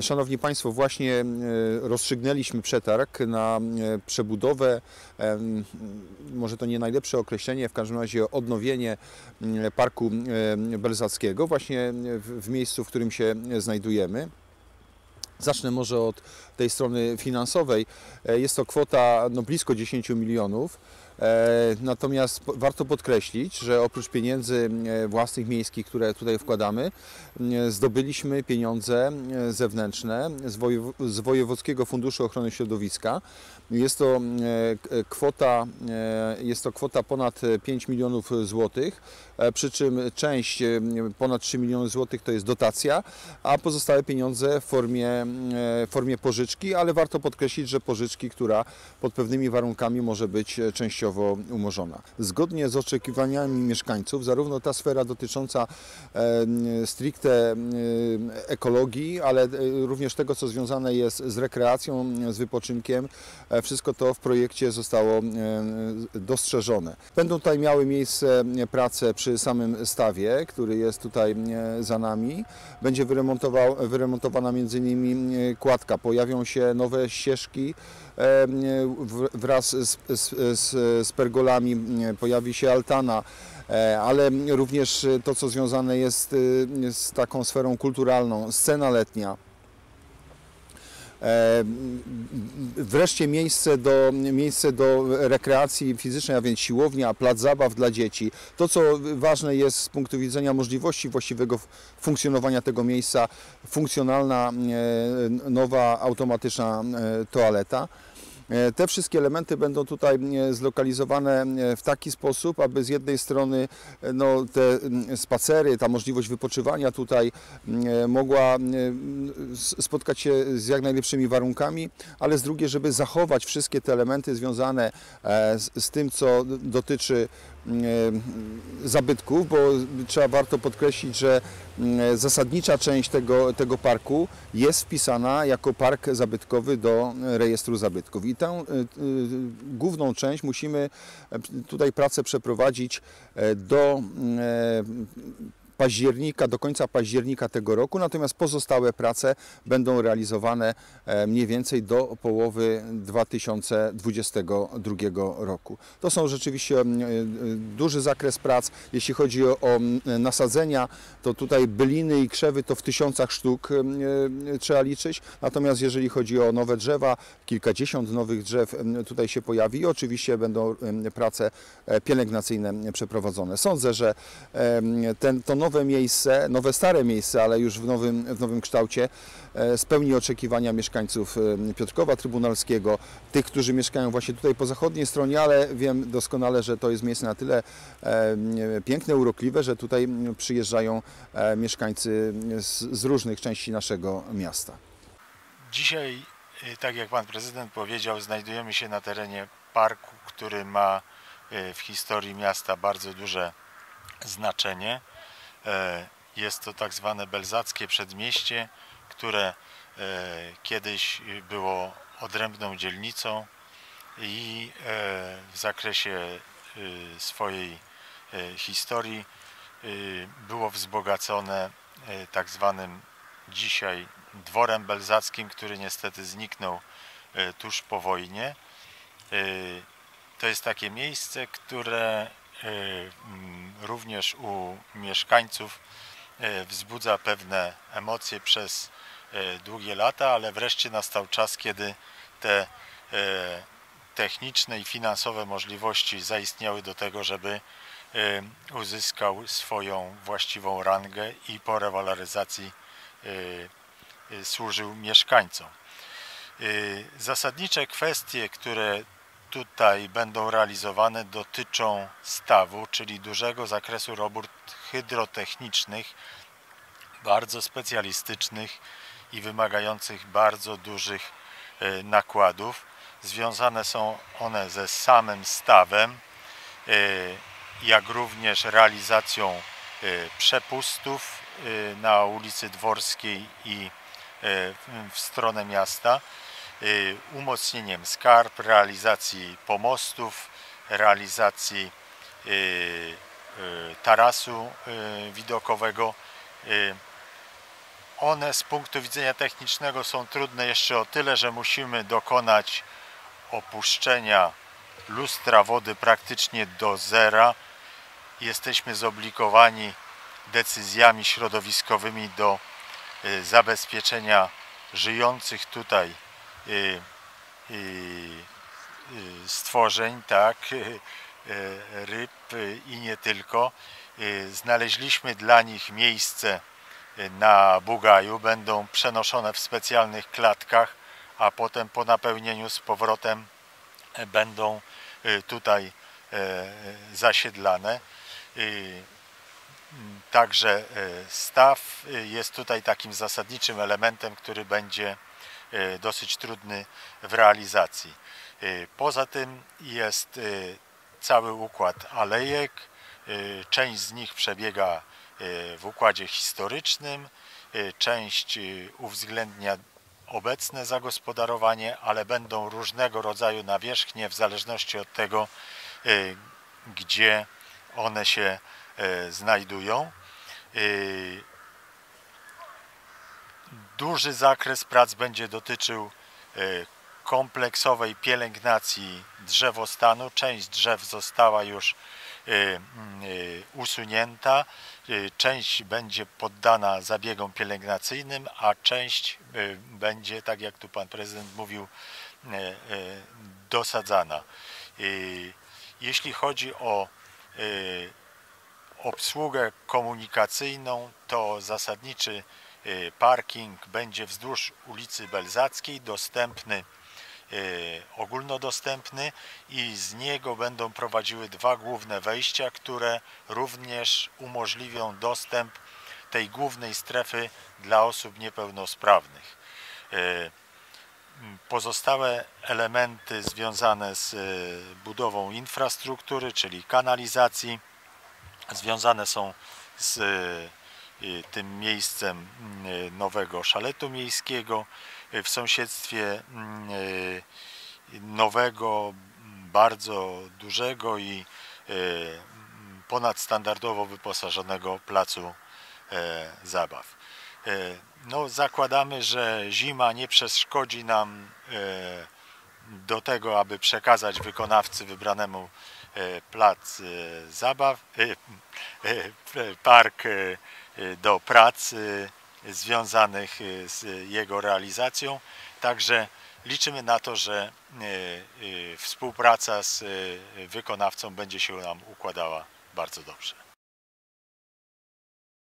Szanowni Państwo, właśnie e, rozstrzygnęliśmy przetarg na e, przebudowę, może to nie najlepsze określenie, w każdym razie odnowienie m, Parku Belzackiego właśnie w, w miejscu, w którym się znajdujemy. Zacznę może od tej strony finansowej. E, Jest to kwota no, blisko 10 milionów. E, Natomiast warto podkreślić, że oprócz pieniędzy e, własnych miejskich, które tutaj wkładamy, e, zdobyliśmy pieniądze zewnętrzne z, wojew z Wojewódzkiego Funduszu Ochrony Środowiska. Jest to kwota, jest to kwota ponad 5 milionów złotych, przy czym część ponad 3 miliony złotych to jest dotacja, a pozostałe pieniądze w formie, w formie pożyczki, ale warto podkreślić, że pożyczki, która pod pewnymi warunkami może być e, częściowo umorzona. Zgodnie z oczekiwaniami mieszkańców, zarówno ta sfera dotycząca stricte ekologii, ale e, również tego, co związane jest z rekreacją, z wypoczynkiem, e, wszystko to w projekcie zostało dostrzeżone. Będą tutaj miały miejsce prace przy samym stawie, który jest tutaj za nami. Będzie wyremontowana m.in. kładka. Pojawią się nowe ścieżki wraz z, z, z, z pergolami. Pojawi się altana. E, Ale również to, co związane jest e, z taką sferą kulturalną, scena letnia. E, Wreszcie miejsce do, miejsce do rekreacji fizycznej, a więc siłownia, plac zabaw dla dzieci. To, co ważne jest z punktu widzenia możliwości właściwego funkcjonowania tego miejsca, funkcjonalna, nowa, automatyczna toaleta. E, Te wszystkie elementy będą tutaj e, zlokalizowane e, w taki sposób, aby z jednej strony no, te mm, spacery, ta możliwość wypoczywania tutaj mm, mogła mm, spotkać się z jak najlepszymi warunkami, ale z drugiej, żeby zachować wszystkie te elementy związane e, z, z tym, co dotyczy mm, zabytków, bo trzeba warto podkreślić, że mm, zasadnicza część tego, tego parku jest wpisana jako park zabytkowy do rejestru zabytków. I tę y, główną część musimy e, tutaj pracę przeprowadzić e, do e, października, do końca października tego roku, natomiast pozostałe prace będą realizowane e, mniej więcej do połowy 2022 roku. To są rzeczywiście mm, e, e, duży zakres prac. Jeśli chodzi o, mm, nasadzenia, to tutaj byliny i krzewy to w tysiącach sztuk mm, trzeba liczyć. Natomiast jeżeli chodzi o nowe drzewa, kilkadziesiąt nowych drzew tutaj się pojawi i oczywiście będą prace pielęgnacyjne przeprowadzone. Sądzę, że ten, to nowe miejsce, nowe stare miejsce, ale już w nowym, w nowym kształcie e, spełni oczekiwania mieszkańców em, Piotrkowa Trybunalskiego, tych, którzy mieszkają właśnie tutaj po zachodniej stronie, ale wiem doskonale, że to jest miejsce na tyle em, piękne, urokliwe, że tutaj przyjeżdżają e, mieszkańcy z, różnych części naszego miasta. Dzisiaj, tak jak pan prezydent powiedział, znajdujemy się na terenie parku, który ma w historii miasta bardzo duże znaczenie. E, Jest to tak zwane belzackie przedmieście, które e, kiedyś było odrębną dzielnicą i e, w zakresie y, swojej historii y, było wzbogacone tak zwanym dzisiaj dworem belzackim, który niestety zniknął tuż po wojnie. To jest takie miejsce, które również u mieszkańców e, wzbudza pewne emocje przez e, długie lata, ale wreszcie nastał czas, kiedy te techniczne i finansowe możliwości zaistniały do tego, żeby uzyskał swoją właściwą rangę i po rewaloryzacji służył mieszkańcom. Zasadnicze kwestie, które tutaj będą realizowane dotyczą stawu, czyli dużego zakresu robót hydrotechnicznych, bardzo specjalistycznych i wymagających bardzo dużych e, nakładów. Związane są one ze samym stawem, e, jak również realizacją e, przepustów na ulicy Dworskiej i w- stronę miasta, umocnieniem skarb, realizacji pomostów, realizacji e, e, tarasu widokowego. one z punktu widzenia technicznego są trudne jeszcze o tyle, że musimy dokonać opuszczenia lustra wody praktycznie do zera. Jesteśmy zobligowani decyzjami środowiskowymi do y, zabezpieczenia żyjących tutaj y, y, stworzeń, tak, ryb i nie tylko. Znaleźliśmy dla nich miejsce na Bugaju, będą przenoszone w specjalnych klatkach, a potem po napełnieniu z powrotem będą tutaj zasiedlane. Także staw jest tutaj takim zasadniczym elementem, który będzie dosyć trudny w realizacji. Poza tym jest cały układ alejek, część z nich przebiega w układzie historycznym, część uwzględnia obecne zagospodarowanie, ale będą różnego rodzaju nawierzchnie w zależności od tego, gdzie one się znajdują. Duży zakres prac będzie dotyczył kompleksowej pielęgnacji drzewostanu. Część drzew została już usunięta, część będzie poddana zabiegom pielęgnacyjnym, a część będzie, tak jak tu Pan Prezydent mówił, dosadzana. Jeśli chodzi o obsługę komunikacyjną, to zasadniczy parking będzie wzdłuż ulicy Belzackiej, dostępny ogólnodostępny i z niego będą prowadziły dwa główne wejścia, które również umożliwią dostęp tej głównej strefy dla osób niepełnosprawnych. Pozostałe elementy związane z budową infrastruktury, czyli kanalizacji, związane są z tym miejscem nowego szaletu miejskiego w sąsiedztwie nowego, bardzo dużego i ponadstandardowo wyposażonego placu zabaw. No, zakładamy, że zima nie przeszkodzi nam do tego, aby przekazać wykonawcy wybranemu plac zabaw, park do prac związanych z jego realizacją. Także liczymy na to, że współpraca z wykonawcą będzie się nam układała bardzo dobrze.